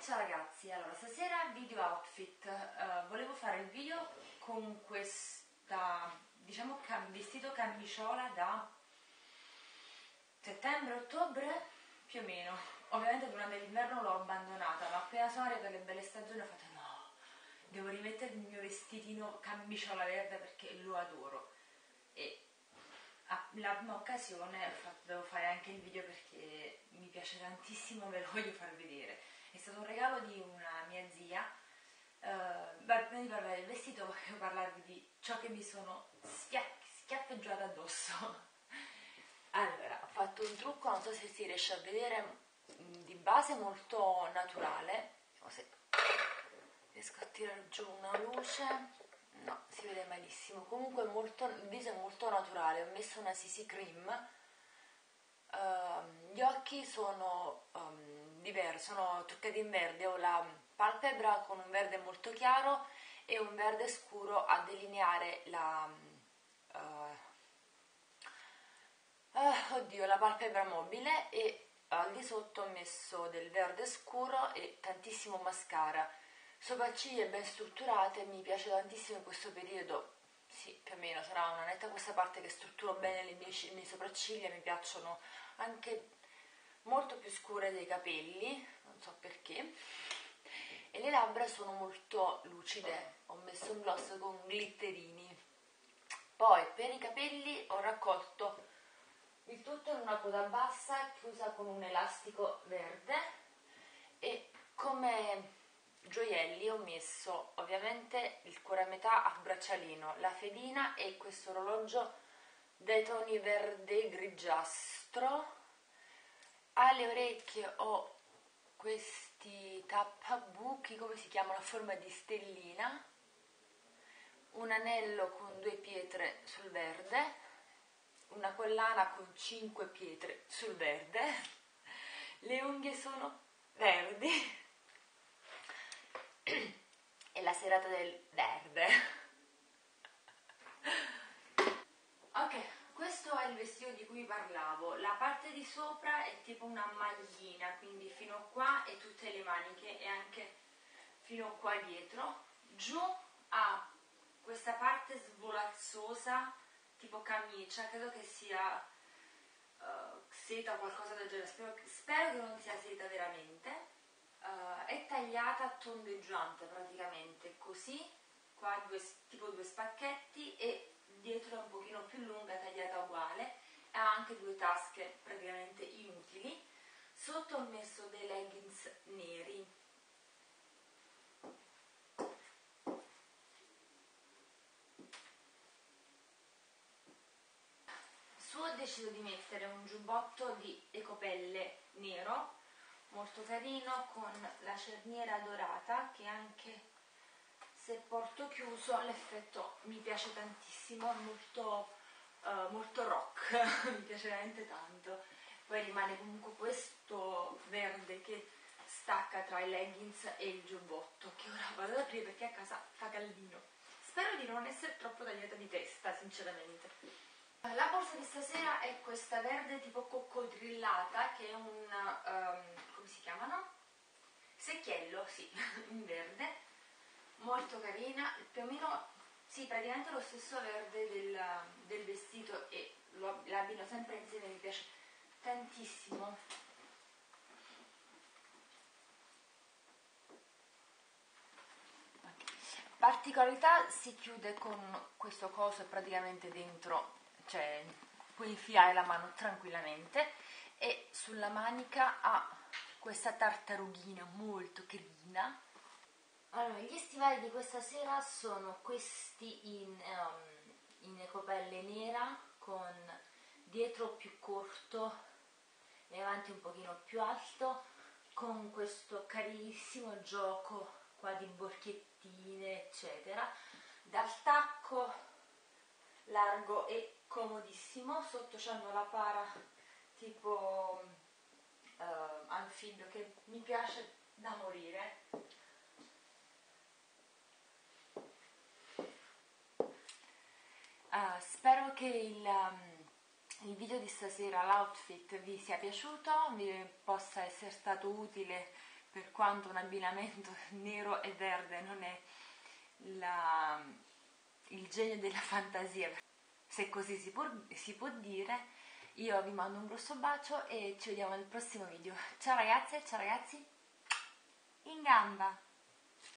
ciao ragazzi, allora stasera video outfit, uh, volevo fare il video con questa, diciamo, cam vestito camiciola da settembre-ottobre, più o meno, ovviamente durante l'inverno l'ho abbandonata, ma appena sono arrivate le belle stagioni ho fatto no, devo rimettere il mio vestitino camiciola verde perché lo adoro. E la prima occasione devo fare anche il video perché mi piace tantissimo, ve lo voglio far vedere. È stato un regalo di una mia zia. Uh, prima di parlare del vestito voglio parlarvi di ciò che mi sono schiaffeggiata addosso. allora, ho fatto un trucco, non so se si riesce a vedere, di base molto naturale. Vediamo se riesco a tirare giù una luce no, si vede malissimo. Comunque molto, il viso è molto naturale, ho messo una CC cream. Uh, gli occhi sono um, diversi, sono truccati in verde, ho la palpebra con un verde molto chiaro e un verde scuro a delineare la, uh, oddio, la palpebra mobile e al di sotto ho messo del verde scuro e tantissimo mascara. Sopracciglia ben strutturate, mi piace tantissimo in questo periodo, sì più o meno sarà una netta questa parte che strutturo bene le mie, le mie sopracciglia, mi piacciono anche molto più scure dei capelli, non so perché, e le labbra sono molto lucide, ho messo un gloss con glitterini. Poi per i capelli ho raccolto il tutto in una coda bassa chiusa con un elastico verde e come gioielli ho messo ovviamente il cuore a metà a braccialino, la fedina e questo orologio dai toni verde grigiastro. Alle orecchie ho questi tappabuchi, come si chiamano, a forma di stellina, un anello con due pietre sul verde, una collana con cinque pietre sul verde, le unghie sono verdi è la serata del verde. Questo è il vestito di cui parlavo. La parte di sopra è tipo una maglina, quindi fino qua e tutte le maniche e anche fino qua dietro. Giù ha questa parte svolazzosa, tipo camicia, credo che sia uh, seta o qualcosa del genere, spero, spero che non sia seta veramente uh, è tagliata tondeggiante praticamente, così, qua due, tipo due spacchetti e dietro è un pochino più lunga, tagliata uguale, ha anche due tasche praticamente inutili. Sotto ho messo dei leggings neri. Su ho deciso di mettere un giubbotto di ecopelle nero molto carino con la cerniera dorata che anche se porto chiuso l'effetto mi piace tantissimo, molto, uh, molto rock, mi piace veramente tanto. Poi rimane comunque questo verde che stacca tra i leggings e il giubbotto che ora vado ad aprire perché a casa fa caldino. Spero di non essere troppo tagliata di testa, sinceramente. La borsa di stasera è questa verde tipo coccodrillata che è un, um, come si chiamano? Secchiello, sì, in verde, molto carina, più o meno, sì, praticamente lo stesso verde del, del vestito e l'abbino sempre insieme, mi piace tantissimo. Particolarità si chiude con questo coso praticamente dentro cioè puoi infilare la mano tranquillamente e sulla manica ha questa tartarughina molto carina. Allora, gli stivali di questa sera sono questi in, um, in ecopelle nera con dietro più corto e avanti un pochino più alto con questo carissimo gioco qua di borchettine eccetera dal tacco largo e comodissimo, sotto c'hanno la para tipo uh, anfibio che mi piace da morire. Uh, spero che il, um, il, video di stasera, l'outfit, vi sia piaciuto, vi possa essere stato utile per quanto un abbinamento nero e verde non è la, il genio della fantasia, se così si può, si può dire, io vi mando un grosso bacio e ci vediamo nel prossimo video. Ciao ragazze, ciao ragazzi, in gamba!